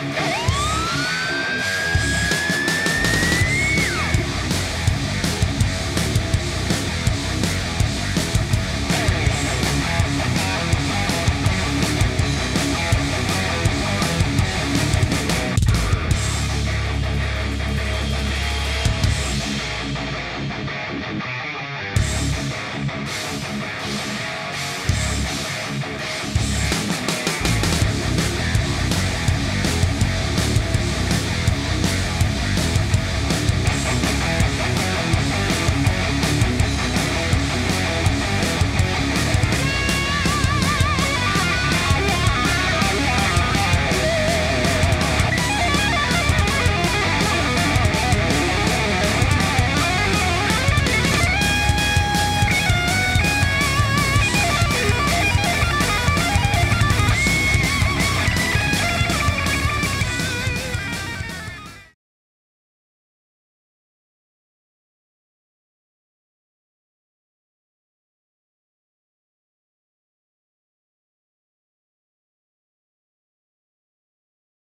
Hey!